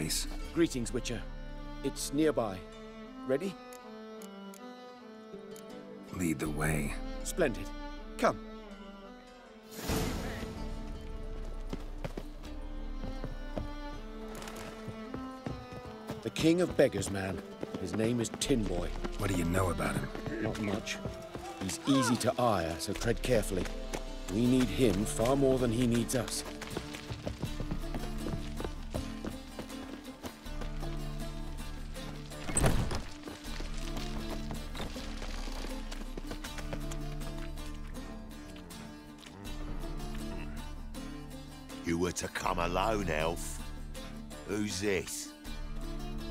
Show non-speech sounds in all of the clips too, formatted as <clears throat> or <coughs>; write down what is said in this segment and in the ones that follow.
place? Greetings, Witcher. It's nearby. Ready? Lead the way. Splendid. Come. The King of Beggars, man. His name is Tin Boy. What do you know about him? Not much. He's easy to ire, so tread carefully. We need him far more than he needs us. This?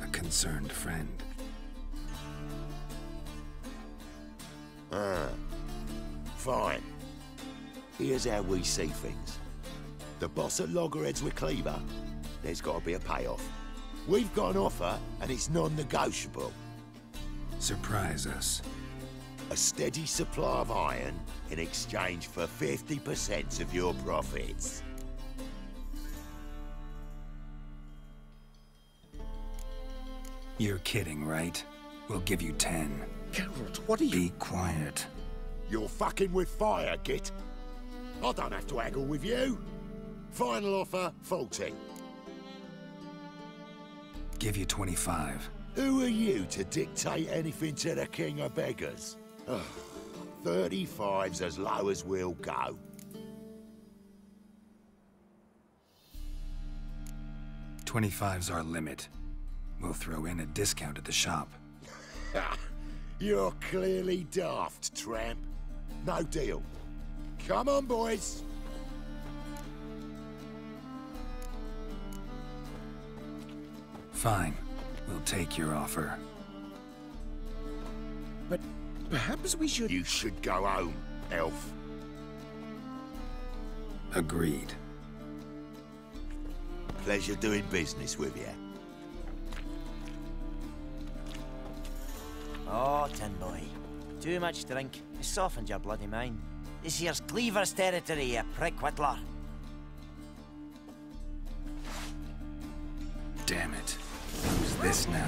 A concerned friend. Ah. Fine. Here's how we see things. The boss at Loggerheads with Cleaver, there's got to be a payoff. We've got an offer, and it's non-negotiable. Surprise us. A steady supply of iron in exchange for 50% of your profits. You're kidding, right? We'll give you ten. Geralt, what are you... Be quiet. You're fucking with fire, Git. I don't have to haggle with you. Final offer, 40. Give you 25. Who are you to dictate anything to the king of beggars? Ugh, 35's as low as we'll go. Twenty-five's our limit. We'll throw in a discount at the shop. Ah, you're clearly daft, tramp. No deal. Come on, boys. Fine. We'll take your offer. But perhaps we should... You should go home, elf. Agreed. Pleasure doing business with you. Oh, Tin Boy. Too much drink. It softened your bloody mind. This here's Cleaver's territory, you prick whittler. Damn it. Who's this now?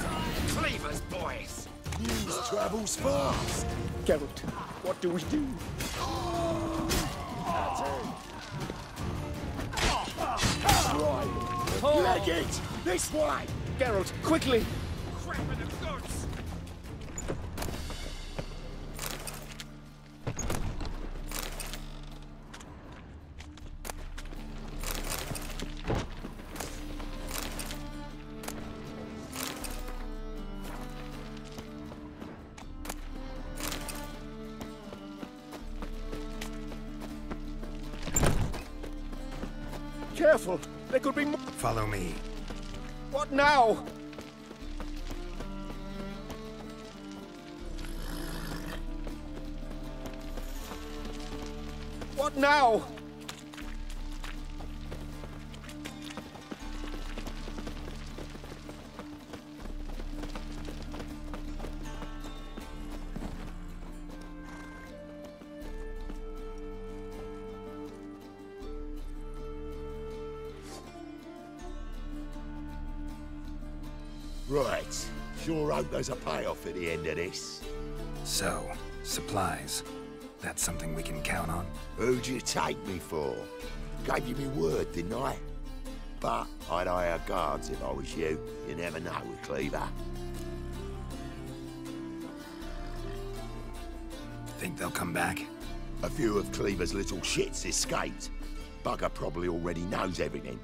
Cleaver's boys! News travels fast. Geralt, what do we do? Right. Leg it! This way! Geralt, quickly! Right. Sure hope there's a payoff at the end of this. So, supplies. That's something we can count on? Who'd you take me for? Gave you me word, didn't I? But I'd hire guards if I was you. You never know with Cleaver. Think they'll come back? A few of Cleaver's little shits escaped. Bugger probably already knows everything.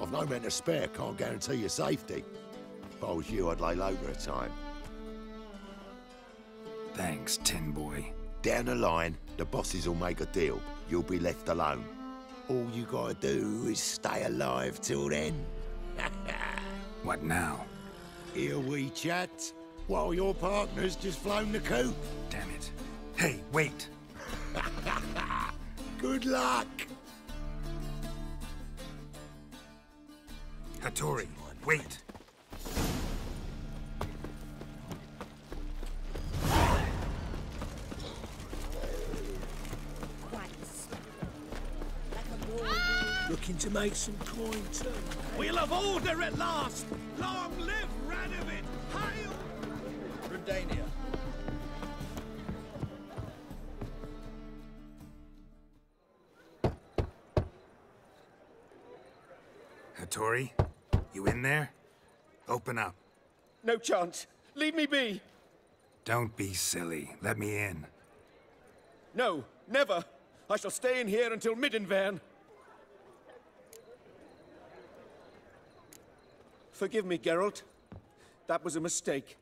I've no men to spare, can't guarantee your safety. If I was you, I'd lay low for a time. Thanks, Tin Boy. Down the line, the bosses will make a deal. You'll be left alone. All you gotta do is stay alive till then. <laughs> What now? Here we chat, while your partner's just flown the coop. Damn it. Hey, wait! <laughs> Good luck! Hattori, wait! To make some coin too. We'll have order at last! Long live Radovid! Hail! Redania. Hattori, you in there? Open up. No chance. Leave me be. Don't be silly. Let me in. No, never. I shall stay in here until Midinváerne. Forgive me, Geralt. That was a mistake.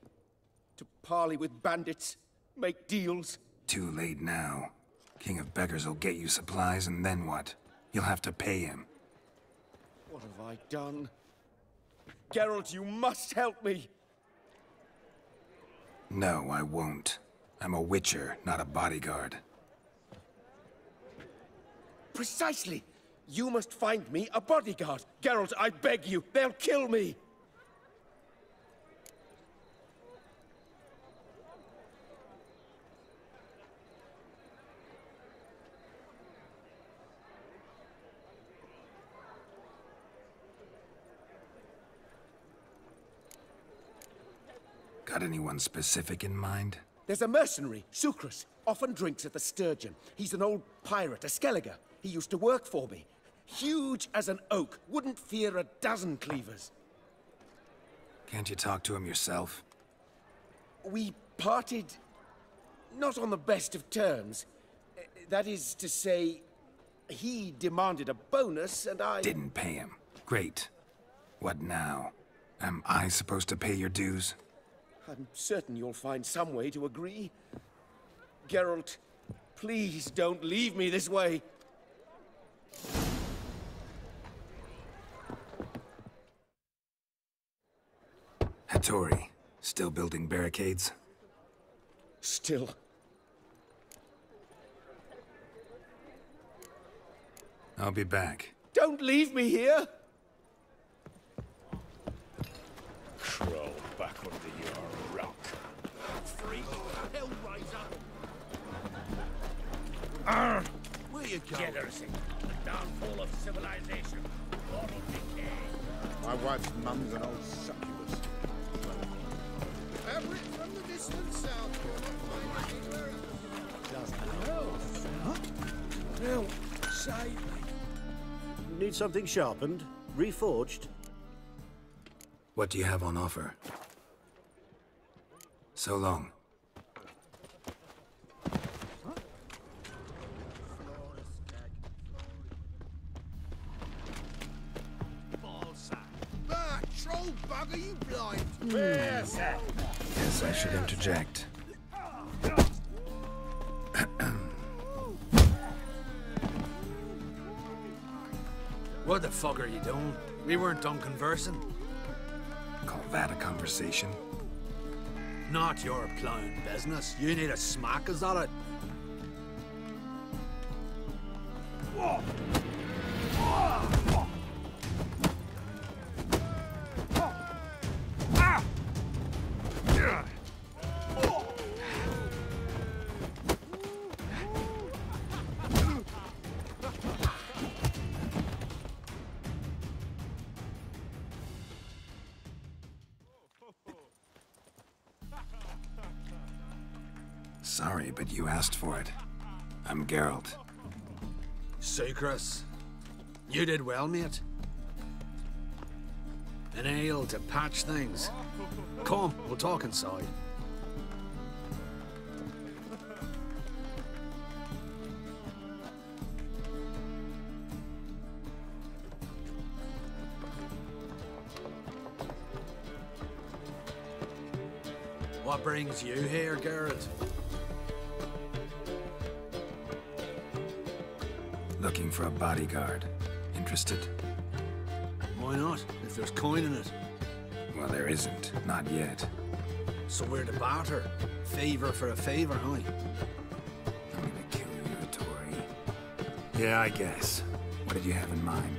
To parley with bandits, make deals. Too late now. King of Beggars will get you supplies, and then what? You'll have to pay him. What have I done? Geralt, you must help me. No, I won't. I'm a witcher, not a bodyguard. Precisely. You must find me a bodyguard. Geralt, I beg you. They'll kill me. Got anyone specific in mind? There's a mercenary, Sukrus. Often drinks at the Sturgeon. He's an old pirate, a Skelliger. He used to work for me. Huge as an oak. Wouldn't fear a dozen cleavers. Can't you talk to him yourself? We parted... not on the best of terms. That is to say, he demanded a bonus, and I... Didn't pay him. Great. What now? Am I supposed to pay your dues? I'm certain you'll find some way to agree. Geralt, please don't leave me this way. Hattori, still building barricades? Still. I'll be back. Don't leave me here! Crawl back under your rock. Freak! Hellraiser! Where you going? Jealousy. The downfall of civilization. Moral decay. My wife's mum's an old succubus. Fabric from the distant south. Now, save me. Need something sharpened? Reforged? What do you have on offer? So long. Troll bugger, you blind! Guess I should interject. <coughs> What the fuck are you doing? We weren't done conversing. Call that a conversation? Not your plowing business. You need a smack, is that it? Sukrus. You did well, mate. An ale to patch things. Come, we'll talk inside. What brings you here, Geralt? For a bodyguard. Interested? Why not, if there's coin in it? Well, there isn't. Not yet. So we're to barter. Favor for a favor, huh? I'm gonna kill you, Hattori. Yeah, I guess. What did you have in mind?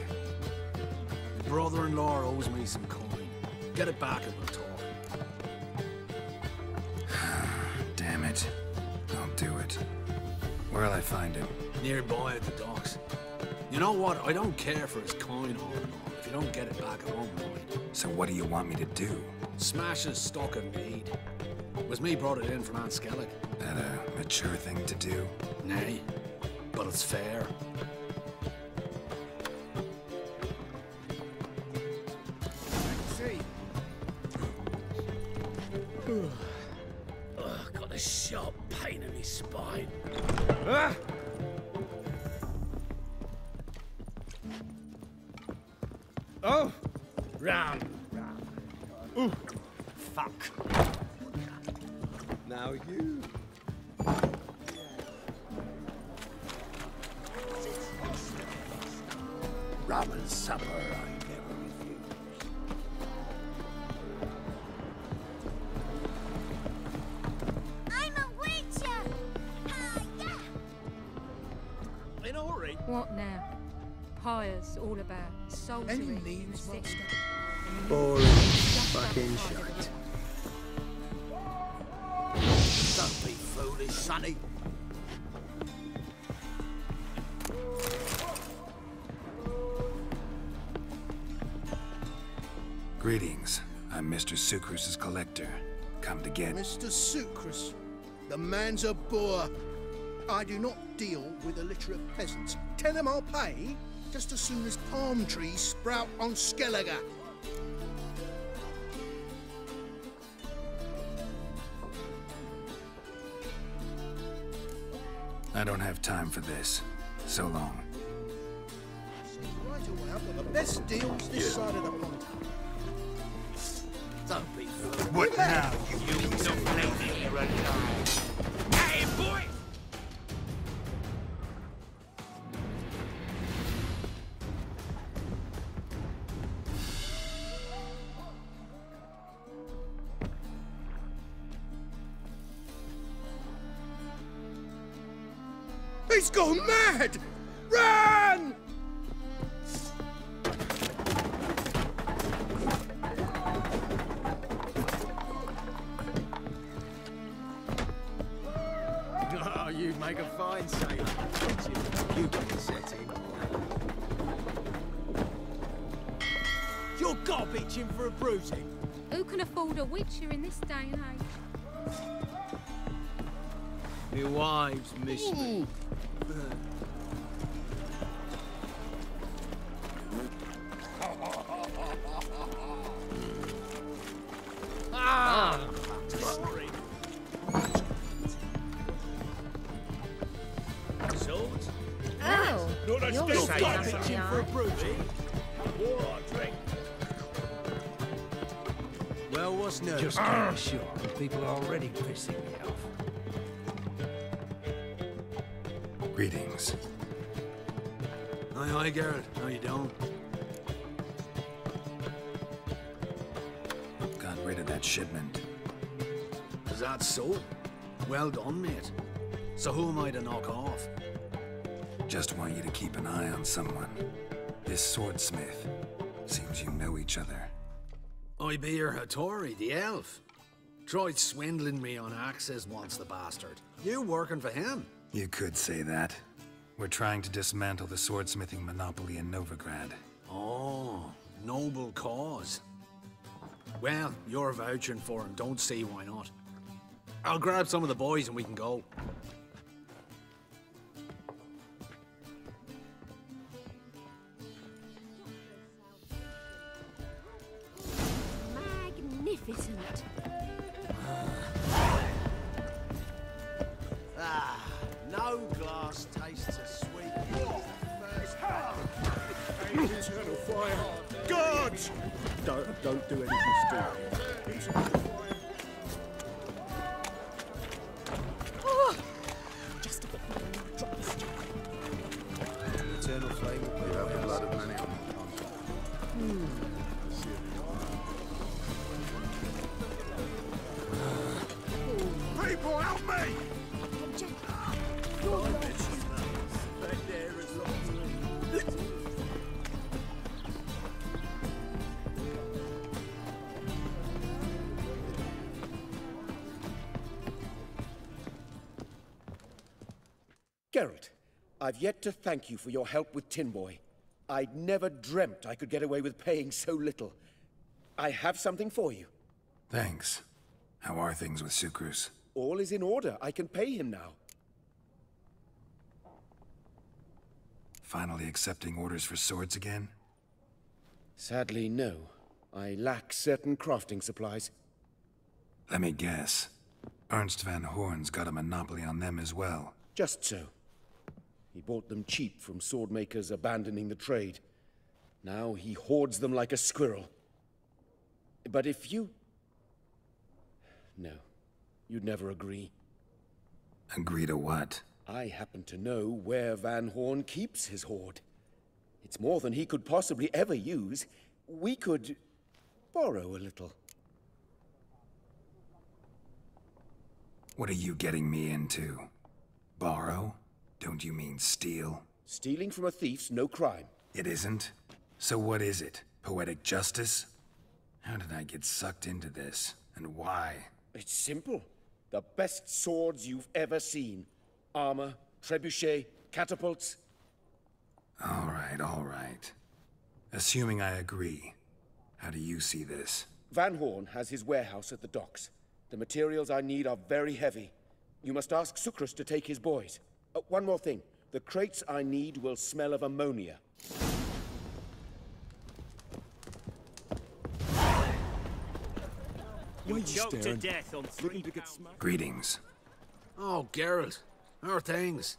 My brother-in-law owes me some coin. Get it back and we'll talk. <sighs> Damn it. I'll do it. Where'll I find him? Nearby at the docks. You know what? I don't care for his coin all in all. If you don't get it back, I won't mind. So what do you want me to do? Smash his stock of mead. It was me brought it in from An Skellig. That a mature thing to do? Nay, but it's fair. Don't be foolish, sonny. Greetings. I'm Mr. Sukrus's collector. Come to get... Mr. Sukrus, the man's a boor. I do not deal with illiterate peasants. Tell him I'll pay just as soon as palm trees sprout on Skelliger. I don't have time for this. So long. Right away, I've got the best deals this side of the pond. Don't be foolish. What now? Hey, witcher in this day and age? My wives miss me. Ah! Sorry. Oh, Not a you're stick garbage garbage for a bruising. War Well, what's next? Just came ashore and people are already pissing me off. Greetings. Aye, aye, Geralt. How you doing? Got rid of that shipment. Is that so? Well done, mate. So who am I to knock off? Just want you to keep an eye on someone. This swordsmith. Seems you know each other. I be your Hattori, the elf. Tried swindling me on access once, the bastard. You working for him? You could say that. We're trying to dismantle the swordsmithing monopoly in Novigrad. Oh, noble cause. Well, you're vouching for him. Don't see why not. I'll grab some of the boys and we can go. Magnificent. Ah, no glass tastes as sweet as the first Eternal fire! Guards! Don't, don't do anything stupid. I've yet to thank you for your help with Tin Boy. I'd never dreamt I could get away with paying so little. I have something for you. Thanks. How are things with Sukrus? All is in order. I can pay him now. Finally accepting orders for swords again? Sadly, no. I lack certain crafting supplies. Let me guess. Ernst Van Hoorn's got a monopoly on them as well. Just so. He bought them cheap from swordmakers abandoning the trade. Now he hoards them like a squirrel. But if you... No. You'd never agree. Agree to what? I happen to know where Van Hoorn keeps his hoard. It's more than he could possibly ever use. We could borrow a little. What are you getting me into? Borrow? Don't you mean steal? Stealing from a thief's no crime. It isn't? So what is it? Poetic justice? How did I get sucked into this? And why? It's simple. The best swords you've ever seen. Armor, trebuchet, catapults. All right, all right. Assuming I agree, how do you see this? Van Hoorn has his warehouse at the docks. The materials I need are very heavy. You must ask Sukrus to take his boys. Uh, one more thing. The crates I need will smell of ammonia. You choked to death on three to get Greetings. Oh, Geralt. How are things?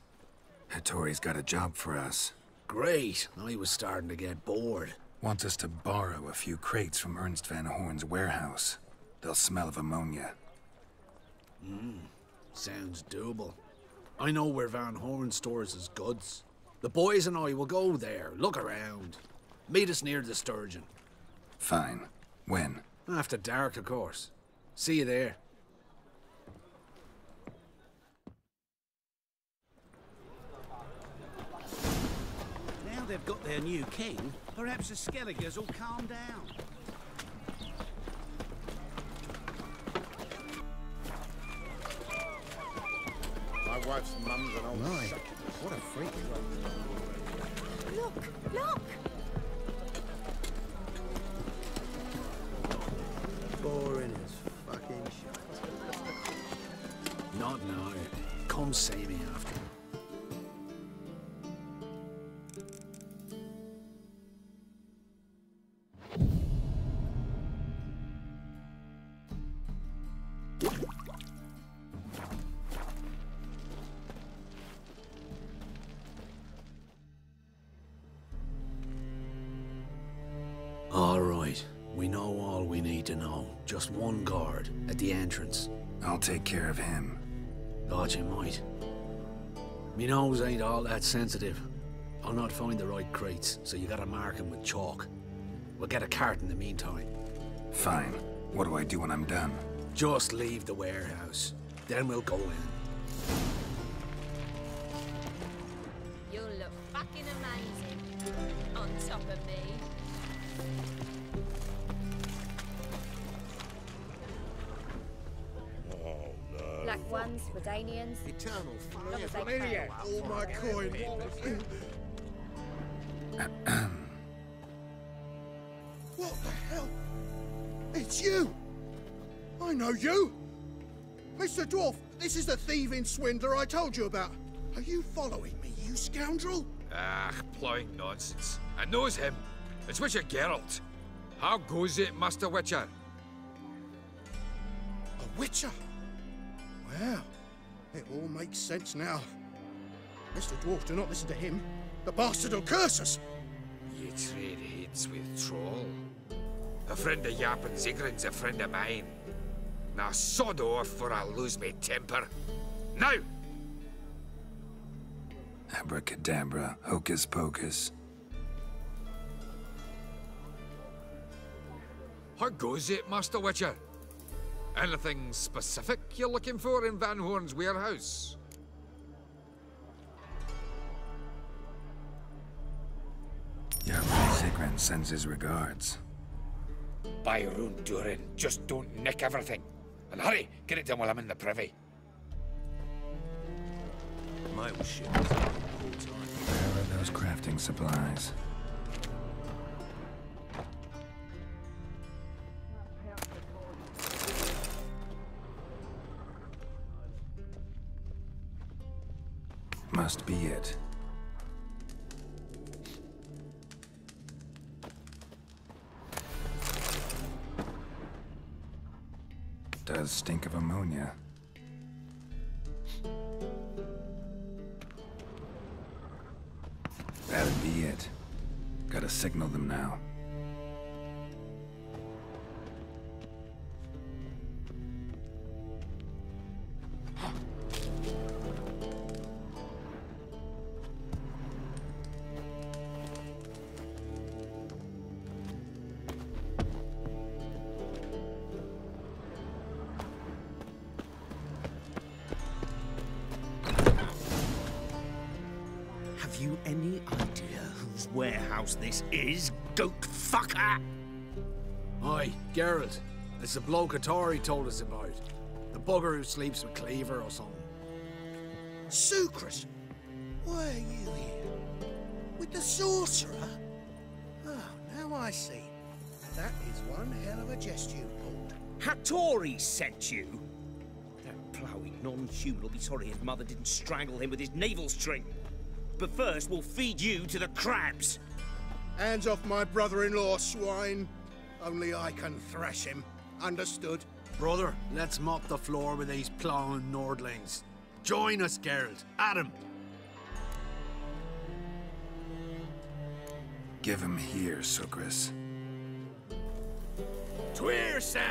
Hattori's got a job for us. Great. I was starting to get bored. Wants us to borrow a few crates from Ernst Van Hoorn's warehouse. They'll smell of ammonia. Hmm. Sounds doable. I know where Van Hoorn stores his goods. The boys and I will go there, look around. Meet us near the Sturgeon. Fine. When? After dark, of course. See you there. Now they've got their new king, perhaps the Skelligers will calm down. My wife's mum's an old My, succubus. what a freak. Look, look! Boring as fucking shit. Not now. Come see me after. Me nose ain't all that sensitive. I'll not find the right crates, so you gotta mark 'em with chalk. We'll get a cart in the meantime. Fine. What do I do when I'm done? Just leave the warehouse. Then we'll go in. You'll look fucking amazing on top of me. Black ones, Redanians. Eternal Long as they fire. pay. All my coin. <clears throat> what the hell? It's you! I know you! Mr. Dwarf, this is the thieving swindler I told you about. Are you following me, you scoundrel? Ah, plowing nonsense. I knows him. It's Witcher Geralt. How goes it, Master Witcher? A witcher? Well, it all makes sense now. Mr. Dwarf, do not listen to him. The bastard will curse us. You trade heads with Troll. A friend of Yappin Zigrin's a friend of mine. Now sod off or I'll lose my temper. Now! Abracadabra, hocus pocus. How goes it, Master Witcher? Anything specific you're looking for in Van Hoorn's warehouse? Yappin Zigrin sends his regards. Byron Durin, just don't nick everything. And hurry, get it done while I'm in the privy. My ship is Where are those crafting supplies? Must be fucker? Aye, Geralt. It's the bloke Hattori told us about. The bugger who sleeps with Cleaver or something. Sukrus, why are you here? With the sorcerer? Oh, now I see. That is one hell of a jest you pulled. Hattori sent you? That ploughing non-human will be sorry his mother didn't strangle him with his navel string. But first, we'll feed you to the crabs. Hands off my brother-in-law, swine. Only I can thrash him. Understood? Brother, let's mop the floor with these plowing Nordlings. Join us, Geralt. Adam. Give him here, Sukrus. Tweerside!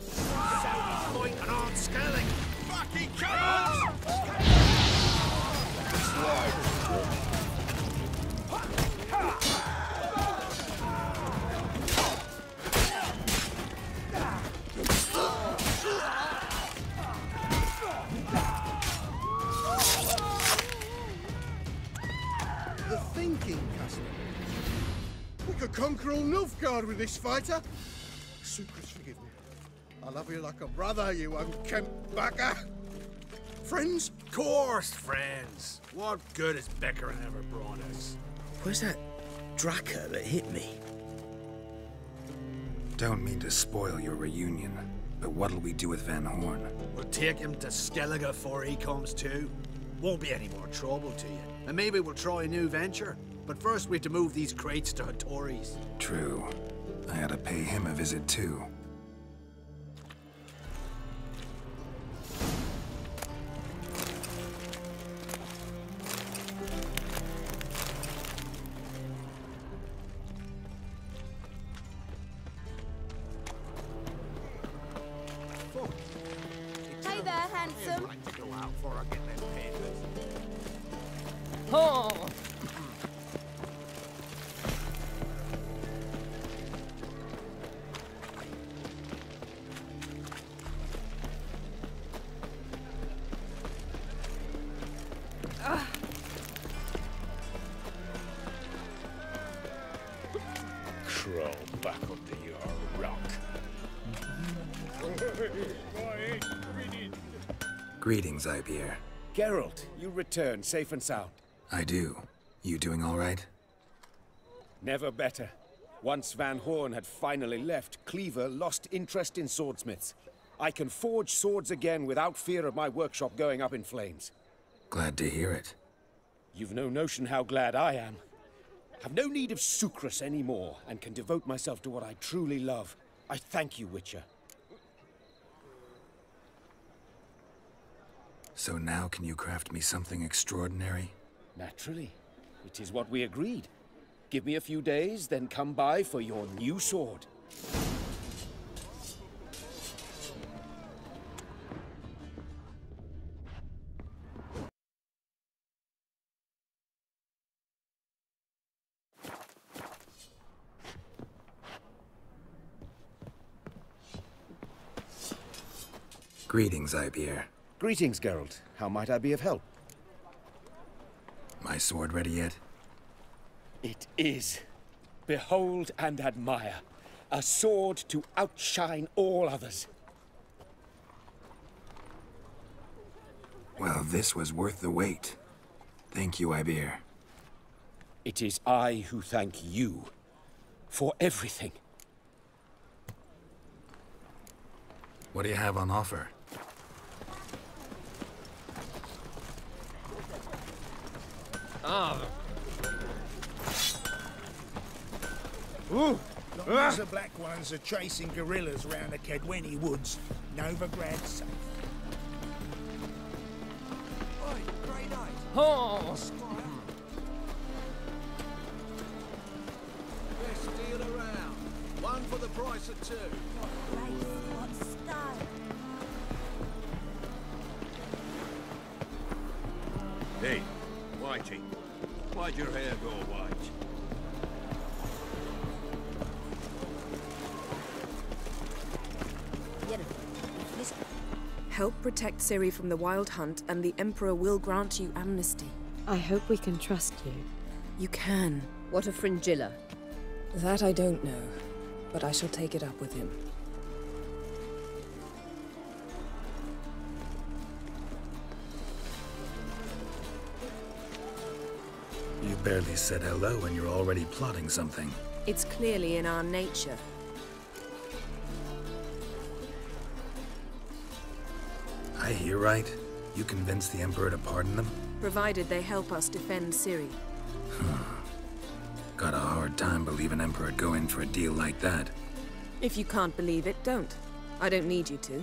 Saudi's fight and aren't scaling. Fucking come The could conquer all Nilfgaard with this fighter. Sukrus, forgive me. I love you like a brother, you unkempt bugger. Friends? Of course, friends. What good has Beckerin ever brought us? Where's that Draka that hit me? Don't mean to spoil your reunion, but what'll we do with Van Hoorn? We'll take him to Skellige before he comes to. Won't be any more trouble to you. And maybe we'll try a new venture. But first we have to move these crates to Hattori's. True. I had to pay him a visit too. Greetings, Ibeer. Geralt, you return safe and sound. I do. You doing all right? Never better. Once Van Hoorn had finally left, Cleaver lost interest in swordsmiths. I can forge swords again without fear of my workshop going up in flames. Glad to hear it. You've no notion how glad I am. Have no need of Sukrus anymore, and can devote myself to what I truly love. I thank you, Witcher. So now can you craft me something extraordinary? Naturally. It is what we agreed. Give me a few days, then come by for your new sword. Greetings, Ibeer. Greetings, Geralt. How might I be of help? My sword ready yet? It is. Behold and admire. A sword to outshine all others. Well, this was worth the wait. Thank you, Ibir. It is I who thank you for everything. What do you have on offer? Ah. Ooh. Lots of black ones are chasing gorillas round the Kaedweni woods. Novigrad safe. Oh! Best deal around. One for the price of two. Hey, Whitey. Why'd your hair go white? Help protect Ciri from the Wild Hunt, and the Emperor will grant you amnesty. I hope we can trust you. You can. What of Fringilla? That I don't know, but I shall take it up with him. Barely said hello and you're already plotting something. It's clearly in our nature. I hear right? You convinced the Emperor to pardon them? Provided they help us defend Ciri. <sighs> Got a hard time believing Emperor'd go in for a deal like that. If you can't believe it, don't. I don't need you to.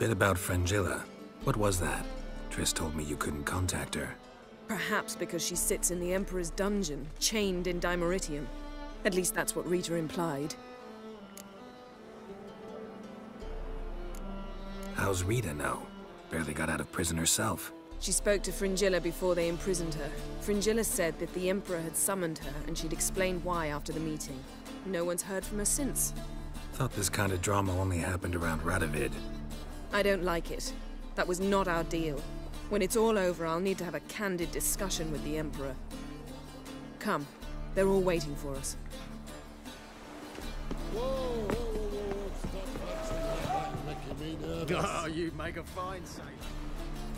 Bit about Fringilla. What was that? Triss told me you couldn't contact her. Perhaps because she sits in the Emperor's dungeon, chained in Dimeritium. At least that's what Rita implied. How's Rita now? Barely got out of prison herself. She spoke to Fringilla before they imprisoned her. Fringilla said that the Emperor had summoned her, and she'd explained why after the meeting. No one's heard from her since. Thought this kind of drama only happened around Radovid. I don't like it. That was not our deal. When it's all over, I'll need to have a candid discussion with the Emperor. Come. They're all waiting for us. <laughs> Oh, you make a fine sailor.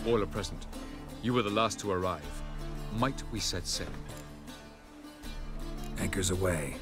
All are present. You were the last to arrive. Might we set sail? Anchors away.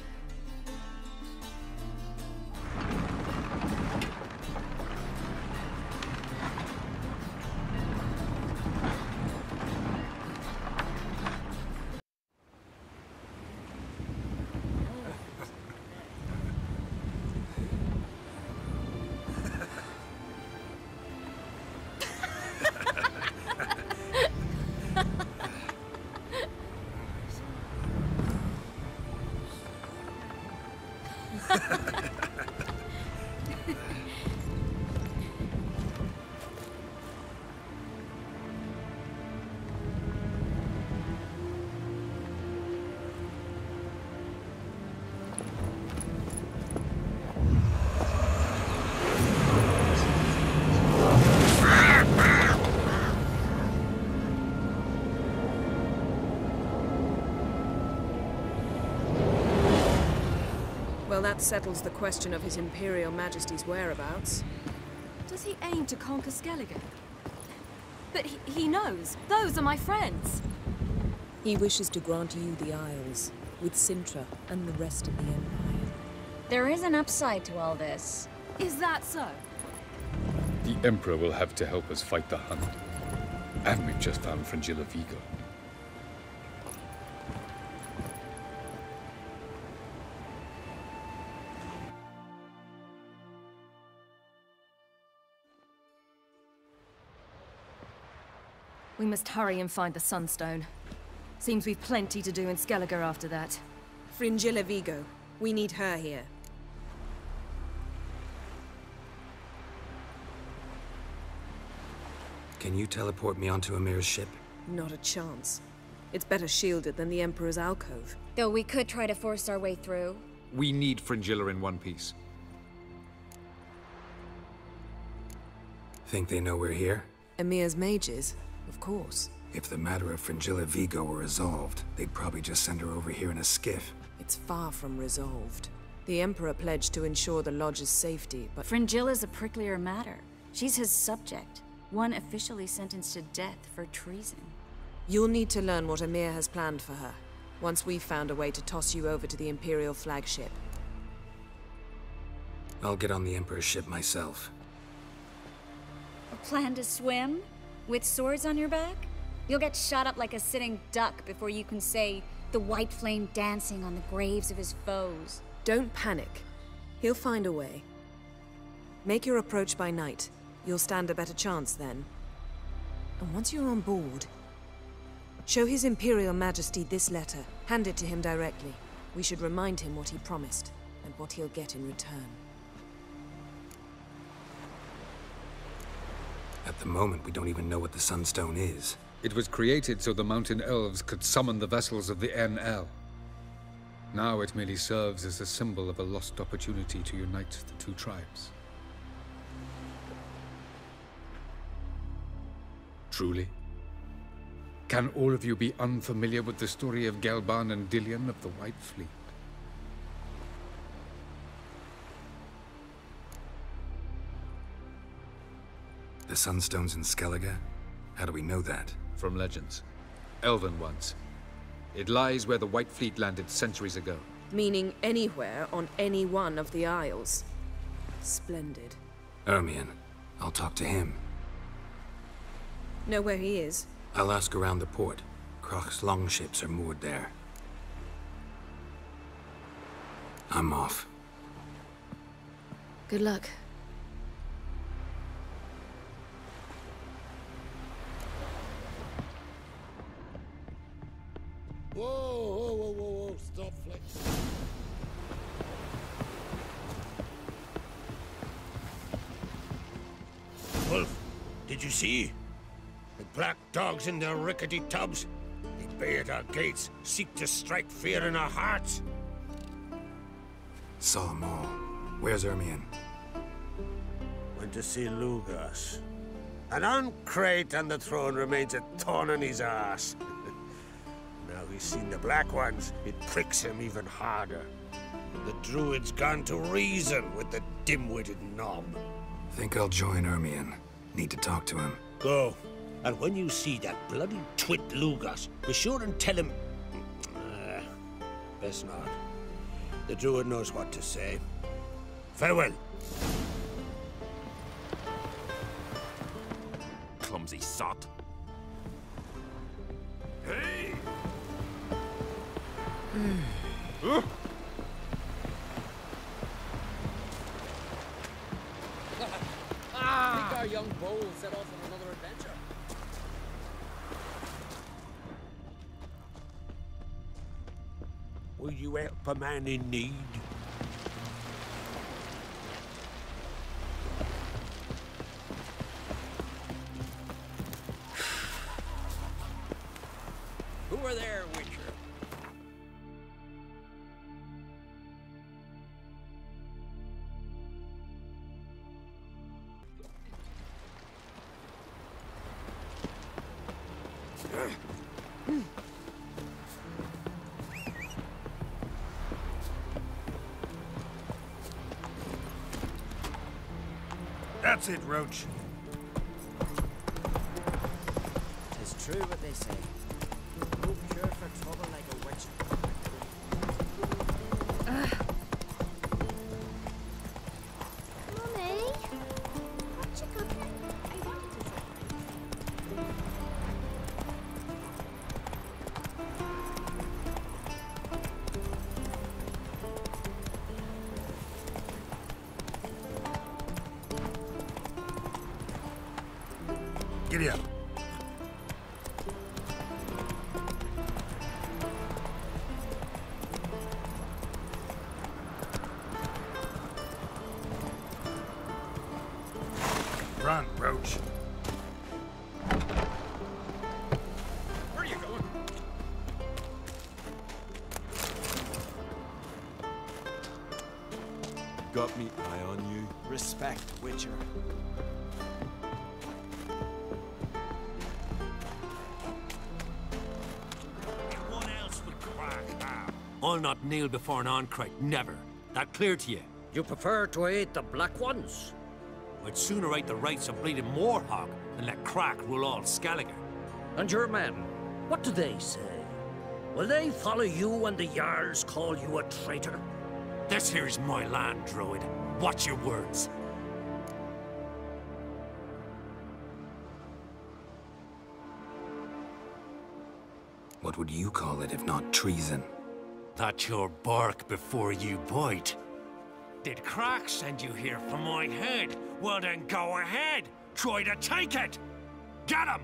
That settles the question of His Imperial Majesty's whereabouts. Does he aim to conquer Skellige? But he, he knows. Those are my friends. He wishes to grant you the Isles, with Cintra and the rest of the Empire. There is an upside to all this. Is that so? The Emperor will have to help us fight the Hunt. And we've just found Fringilla Vigo. Must hurry and find the Sunstone. Seems we've plenty to do in Skellige after that. Fringilla Vigo. We need her here. Can you teleport me onto Emhyr's ship? Not a chance. It's better shielded than the Emperor's alcove. Though we could try to force our way through. We need Fringilla in one piece. Think they know we're here? Emhyr's mages, of course. If the matter of Fringilla Vigo were resolved, they'd probably just send her over here in a skiff. It's far from resolved. The Emperor pledged to ensure the Lodge's safety, but... Fringilla's a pricklier matter. She's his subject. One officially sentenced to death for treason. You'll need to learn what Emhyr has planned for her, once we've found a way to toss you over to the Imperial flagship. I'll get on the Emperor's ship myself. A plan to swim? With swords on your back? You'll get shot up like a sitting duck before you can say, the white flame dancing on the graves of his foes. Don't panic. He'll find a way. Make your approach by night. You'll stand a better chance then. And once you're on board, show His Imperial Majesty this letter. Hand it to him directly. We should remind him what he promised, and what he'll get in return. At the moment, we don't even know what the Sunstone is. It was created so the Mountain Elves could summon the vessels of the Aen Elle. Now it merely serves as a symbol of a lost opportunity to unite the two tribes. Truly? Can all of you be unfamiliar with the story of Gelban and Dillion of the White Fleet? The Sunstone's in Skellige? How do we know that? From legends. Elven ones. It lies where the White Fleet landed centuries ago. Meaning anywhere on any one of the Isles. Splendid. Ermion. I'll talk to him. Know where he is? I'll ask around the port. Crach's longships are moored there. I'm off. Good luck. Whoa, whoa, whoa, whoa, whoa, stop flexing. Wolf, did you see? The black dogs in their rickety tubs. They bay at our gates, seek to strike fear in our hearts. Saw them all. Where's Ermion? Went to see Lugos. And an Craite on the throne remains a thorn in his ass. Now he's seen the Black Ones, it pricks him even harder. The Druid's gone to reason with the dim-witted knob. Think I'll join Ermion. Need to talk to him. Go. And when you see that bloody twit Lugos, be sure and tell him... Uh, best not. The Druid knows what to say. Farewell. Clumsy sot. Man in need? <sighs> Who are there, Witcher? That's it, Roach. Tis true what they say. Got me eye on you. Respect, Witcher. What else would Crach have? I'll not kneel before an Oncrite, never. That clear to you? You prefer to aid the Black Ones? I'd sooner write the rights of bleeding Moorhog than let Crach rule all Skelliger. And your men, what do they say? Will they follow you when the Jarls call you a traitor? This here is my land, droid. Watch your words. What would you call it if not treason? That's your bark before you bite. Did Crach send you here for my head? Well then go ahead. Try to take it. Get him!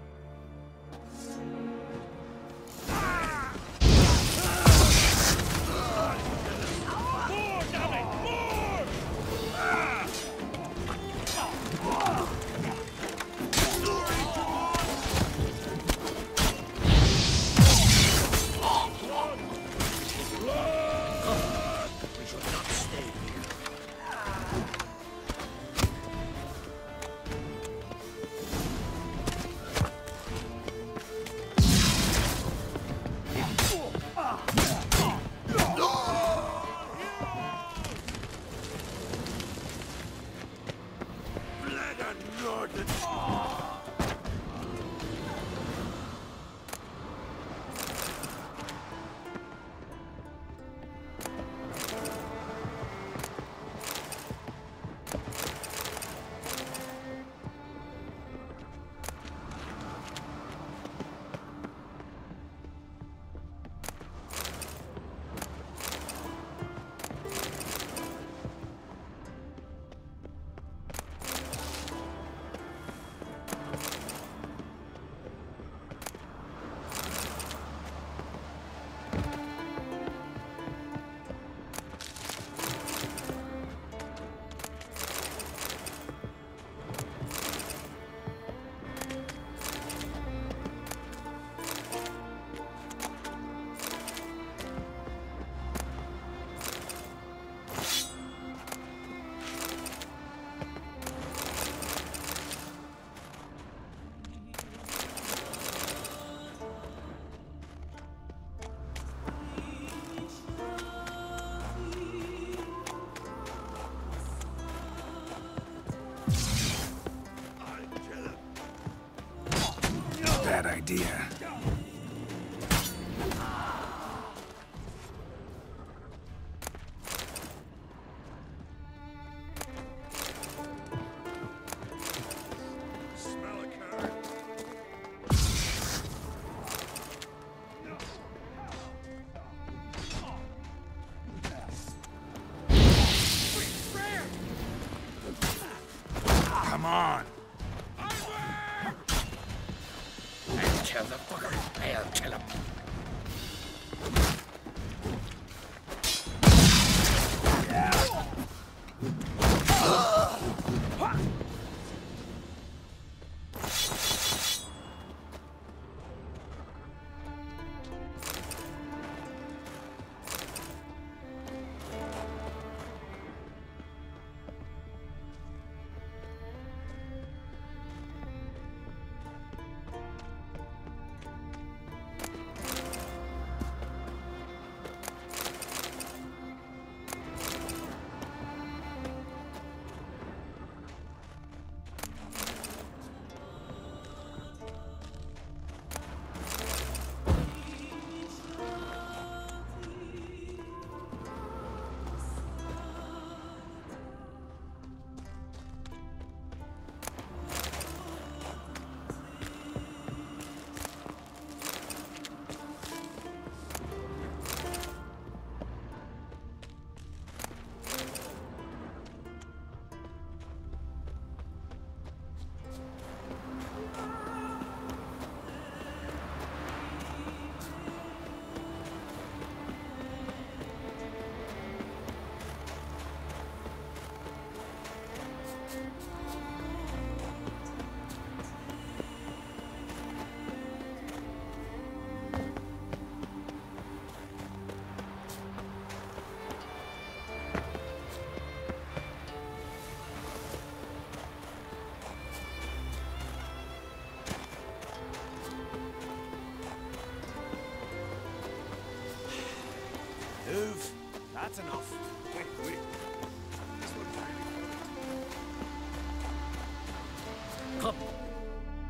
That's enough. Wait, wait.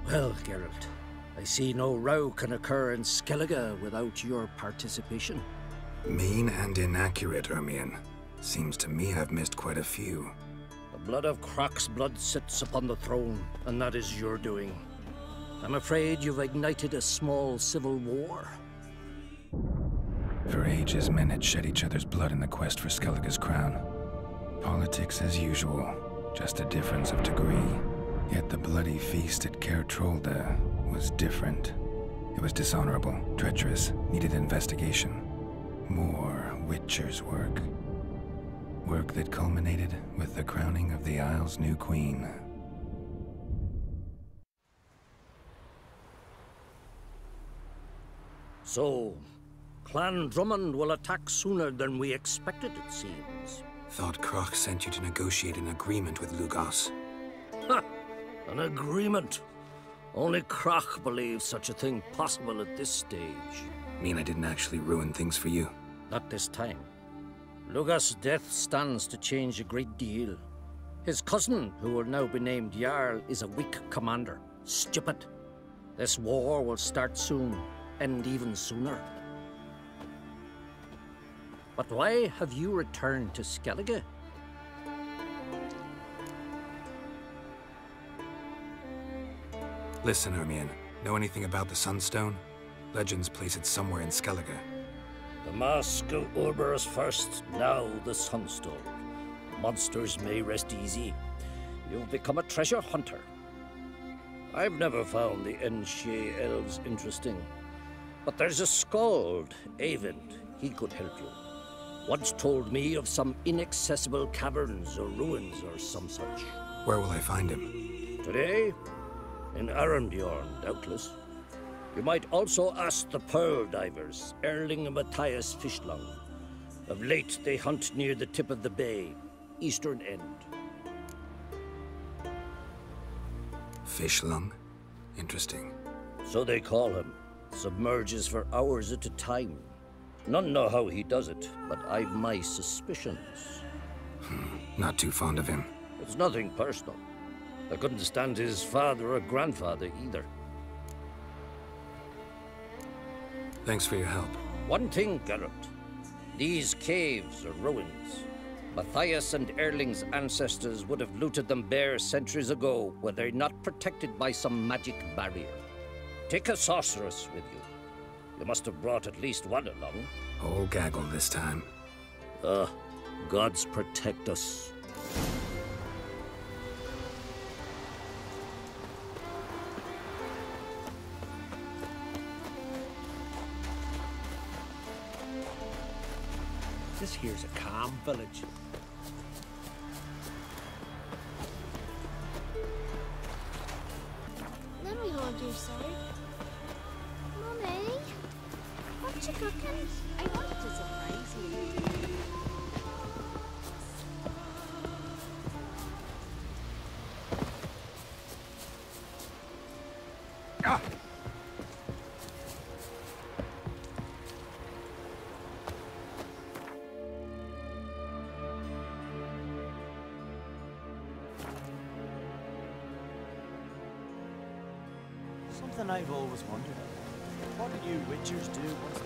Well, Geralt, I see no row can occur in Skellige without your participation. Mean and inaccurate, Ermion. Seems to me I've missed quite a few. The blood of Crach's blood sits upon the throne, and that is your doing. I'm afraid you've ignited a small civil war. For ages, men had shed each other's blood in the quest for Skellige's crown. Politics as usual, just a difference of degree. Yet the bloody feast at Caer Trolda was different. It was dishonorable, treacherous, needed investigation. More Witcher's work. Work that culminated with the crowning of the Isle's new queen. So, Clan Drummond will attack sooner than we expected, it seems. Thought Crach sent you to negotiate an agreement with Lugos. Ha! An agreement. Only Crach believes such a thing possible at this stage. Mean I didn't actually ruin things for you? Not this time. Lugos' death stands to change a great deal. His cousin, who will now be named Jarl, is a weak commander. Stupid. This war will start soon, end even sooner. But why have you returned to Skellige? Listen, Ermion. Know anything about the Sunstone? Legends place it somewhere in Skellige. The Mask of Uroboros first, now the Sunstone. Monsters may rest easy. You've become a treasure hunter. I've never found the Aen Seidhe elves interesting. But there's a scald, Avind. He could help you. Once told me of some inaccessible caverns or ruins or some such. Where will I find him? Today? In Arinbjorn, doubtless. You might also ask the Pearl Divers, Erling and Matthias Fishlung. Of late, they hunt near the tip of the bay, eastern end. Fishlung? Interesting. So they call him. Submerges for hours at a time. None know how he does it, but I've my suspicions. Hmm, not too fond of him. It's nothing personal. I couldn't stand his father or grandfather either. Thanks for your help. One thing, Geralt. These caves are ruins. Matthias and Erling's ancestors would have looted them bare centuries ago were they not protected by some magic barrier. Take a sorceress with you. You must have brought at least one along. Whole gaggle this time. Ah, gods protect us. This here's a calm village. Let me hold your sword. You cooking? I wanted to surprise you. Ah! Something I've always wondered. What do you Witchers do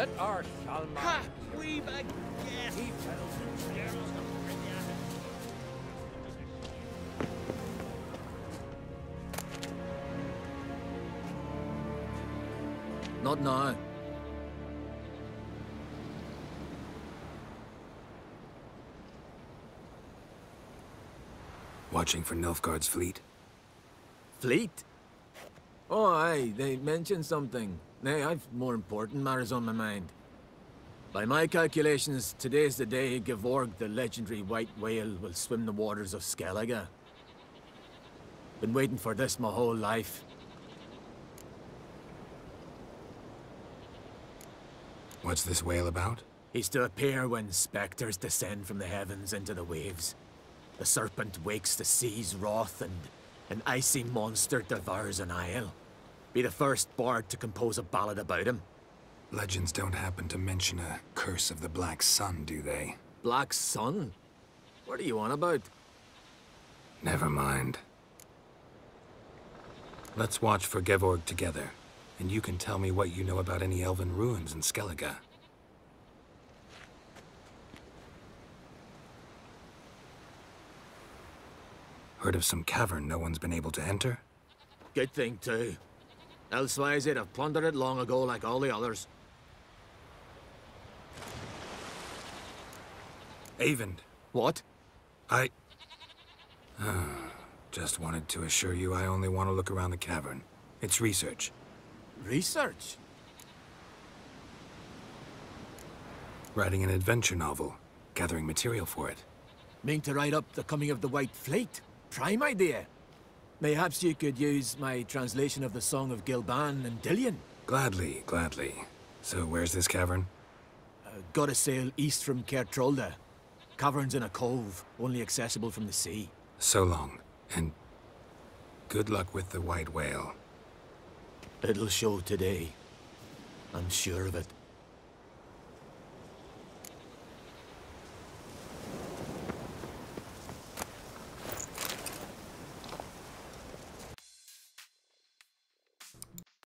Let our Shalmar. Ha! We've a guest. He tells him Geralt's come to bring the atom. Not now. Watching for Nilfgaard's fleet. Fleet? Oh, aye, they mentioned something. Nay, I've more important matters on my mind. By my calculations, today's the day Gevorg, the legendary white whale, will swim the waters of Skellige. Been waiting for this my whole life. What's this whale about? He's to appear when spectres descend from the heavens into the waves. The serpent wakes the sea's wrath, and an icy monster devours an isle. Be the first bard to compose a ballad about him. Legends don't happen to mention a curse of the Black Sun, do they? Black Sun? What are you on about? Never mind. Let's watch for Gevorg together, and you can tell me what you know about any elven ruins in Skellige. Heard of some cavern no one's been able to enter? Good thing, too. Elsewise, they'd have plundered it long ago like all the others. Avend. What? I... <sighs> Uh, just wanted to assure you I only want to look around the cavern. It's research. Research? Writing an adventure novel. Gathering material for it. Mean to write up the coming of the White Fleet? Prime idea. Mayhaps you could use my translation of the Song of Gilban and Dillion. Gladly, gladly. So where's this cavern? Uh, gotta sail east from Caer Trolda. Cavern's in a cove, only accessible from the sea. So long, and good luck with the white whale. It'll show today. I'm sure of it.